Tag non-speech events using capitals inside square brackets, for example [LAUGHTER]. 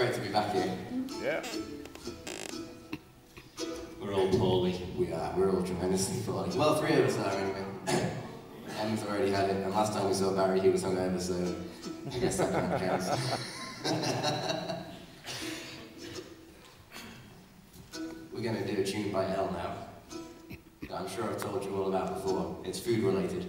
great to be back here. Yeah. We're all poorly. We are. We're all tremendously poorly. Well, three of us are anyway. [COUGHS] Em's already had it, and last time we saw Barry, he was hungover, so I guess that kind of counts. [LAUGHS] We're going to do a tune by Elle now. I'm sure I've told you all about before. It's food related.